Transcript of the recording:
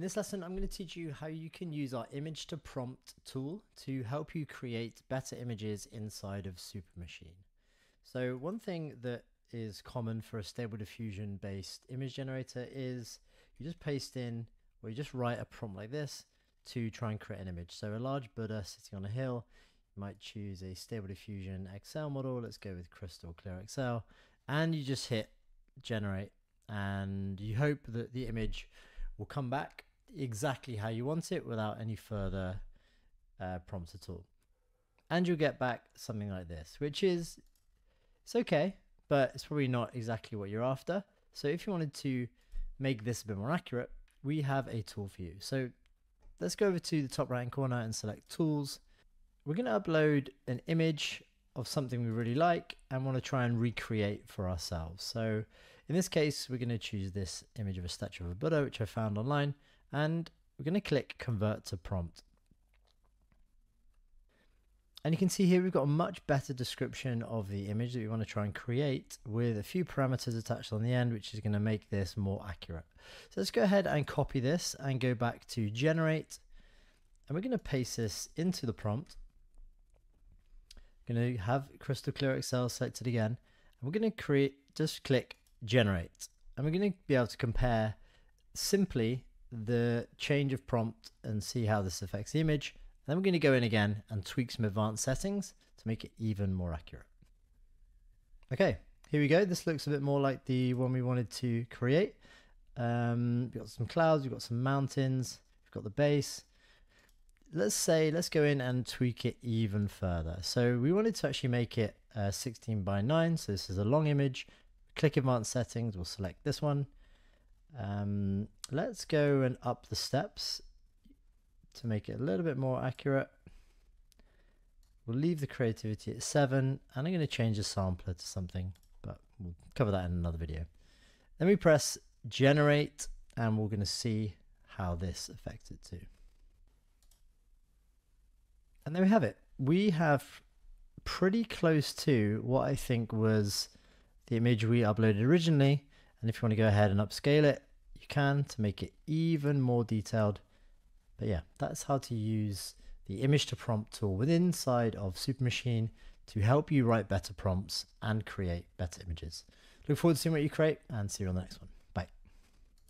In this lesson, I'm going to teach you how you can use our image to prompt tool to help you create better images inside of Supermachine. So one thing that is common for a stable diffusion based image generator is you just paste in or you just write a prompt like this to try and create an image. So a large Buddha sitting on a hill, you might choose a stable diffusion XL model. Let's go with crystal clear XL and you just hit generate and you hope that the image will come back exactly how you want it without any further uh, prompts at all. And you'll get back something like this, which is, it's okay, but it's probably not exactly what you're after. So if you wanted to make this a bit more accurate, we have a tool for you. So let's go over to the top right hand corner and select tools. We're going to upload an image of something we really like and want to try and recreate for ourselves. So in this case, we're going to choose this image of a statue of a Buddha, which I found online, and we're going to click convert to prompt. And you can see here we've got a much better description of the image that we want to try and create with a few parameters attached on the end, which is going to make this more accurate. So let's go ahead and copy this and go back to generate. And we're going to paste this into the prompt. going to have crystal clear XL selected again. And we're going to create, just click generate. And we're going to be able to compare simply the change of prompt and see how this affects the image. then we're going to go in again and tweak some advanced settings to make it even more accurate. Okay, here we go. This looks a bit more like the one we wanted to create. Um, we've got some clouds, we've got some mountains, we've got the base. Let's say, let's go in and tweak it even further. So we wanted to actually make it uh, 16 by 9. So this is a long image click advanced settings, we'll select this one. Um, let's go and up the steps to make it a little bit more accurate. We'll leave the creativity at 7 and I'm going to change the sampler to something, but we'll cover that in another video. Then we press generate and we're going to see how this affects it too. And there we have it. We have pretty close to what I think was the image we uploaded originally. And if you want to go ahead and upscale it, can to make it even more detailed. But yeah, that's how to use the image to prompt tool within inside of Supermachine to help you write better prompts and create better images. Look forward to seeing what you create and see you on the next one.